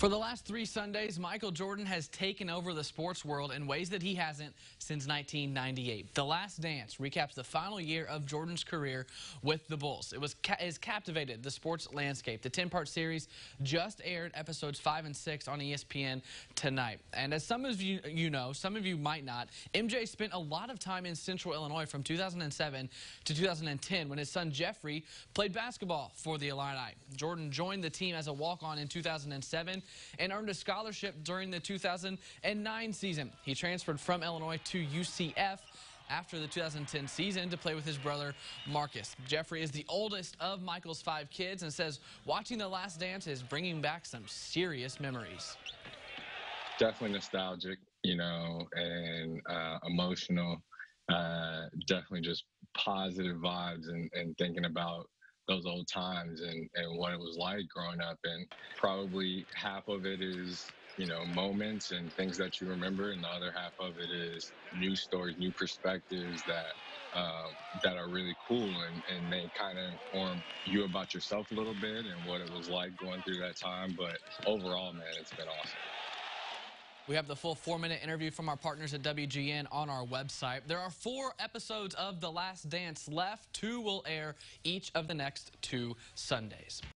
For the last three Sundays, Michael Jordan has taken over the sports world in ways that he hasn't since 1998. The Last Dance recaps the final year of Jordan's career with the Bulls. It was ca has captivated the sports landscape. The 10-part series just aired episodes 5 and 6 on ESPN tonight. And as some of you, you know, some of you might not, MJ spent a lot of time in Central Illinois from 2007 to 2010 when his son Jeffrey played basketball for the Illini. Jordan joined the team as a walk-on in 2007 and earned a scholarship during the 2009 season. He transferred from Illinois to UCF after the 2010 season to play with his brother Marcus. Jeffrey is the oldest of Michael's five kids and says watching The Last Dance is bringing back some serious memories. Definitely nostalgic, you know, and uh, emotional. Uh, definitely just positive vibes and, and thinking about those old times and, and what it was like growing up. And probably half of it is, you know, moments and things that you remember, and the other half of it is new stories, new perspectives that uh, that are really cool and, and they kind of inform you about yourself a little bit and what it was like going through that time. But overall, man, it's been awesome. We have the full four-minute interview from our partners at WGN on our website. There are four episodes of The Last Dance left. Two will air each of the next two Sundays.